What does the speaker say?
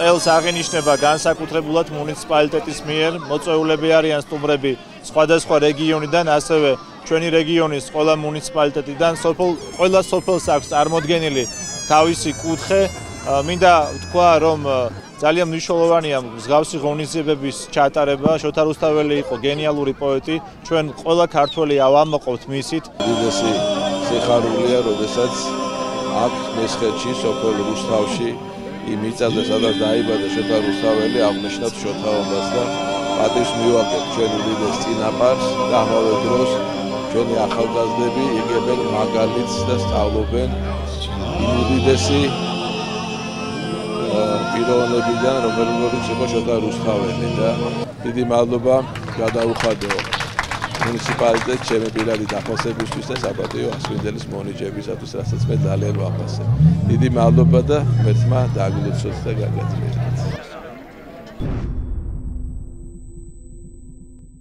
წელს აღინიშნება განსაკუთრებულად მუნიციპალიტეტის მიერ მოწვეულები არიან სტუმრები სხვადასხვა რეგიონიდან, ასევე ჩვენი რეგიონის ყველა მუნიციპალიტეტიდან, სოფელ ყველა სოფელს აქვს წარმოდგენილი თავისი კუთხე. მინდა თქვა, რომ ძალიან მნიშვნელოვანია მსგავსი ღონისძიებების ჩატარება. შოთა რუსთაველი იყო გენიალური პოეტი. ჩვენ ყველა ქართველი ავამოყავთ მისით. უდიდესი სიხარულია, როდესაც აქ მესხეთში, სოფელ რუსთავში იმ მიწაზე, სადაც დაიბადა შოთა რუსთაველი, აღნიშნავთ შოთაობას და პატივს მივაგებთ ჩვენ უდიდეს წინაპარს და ამავე დროს ჩვენი ახალგაზრდები იგებენ მაგალითს და სწავლობენ იმ უდიდესი პიროვნებიდან, რომელიც იყო შოთა რუსთაველი და დიდი მადლობა გადაუხადო მუნიციპალიტეტ ჩემი პირადი დაფასებისთვის და საპატიო ასვინძელის მონიჯებისათვის, რასაც მე ძალიან ვაფასებ. დიდი მადლობა და მერთმა დააგლოცოთ და გაგაძლიერეთ.